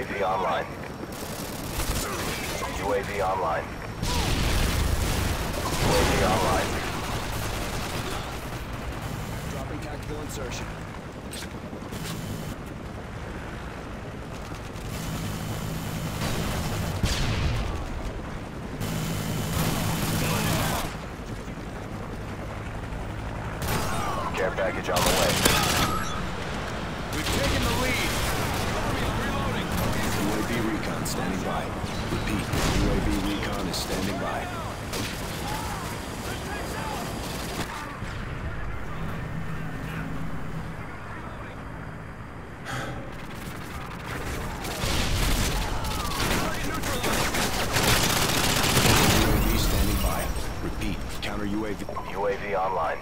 UAV online. UAV online. UAV online. Dropping tactical insertion. Care package on the way. We've taken the Recon standing by. Repeat, UAV recon is standing by. UAV standing by. Repeat, counter UAV. UAV online.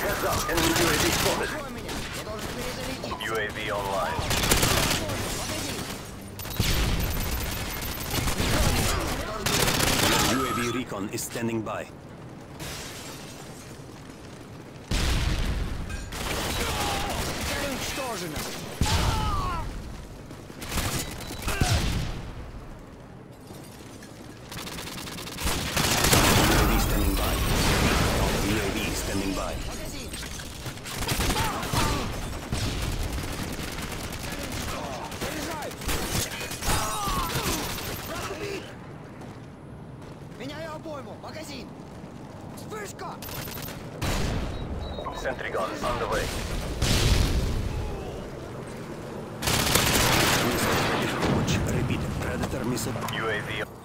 Heads up, enemy UAV spotted. UAV online. UAV recon is standing by. UAV ему! Магазин! Вспышка! Сентригон, on the way. Мистер Watch, repeat, Predator missile. UAV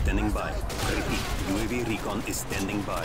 standing by. Repeat, UAV recon is standing by.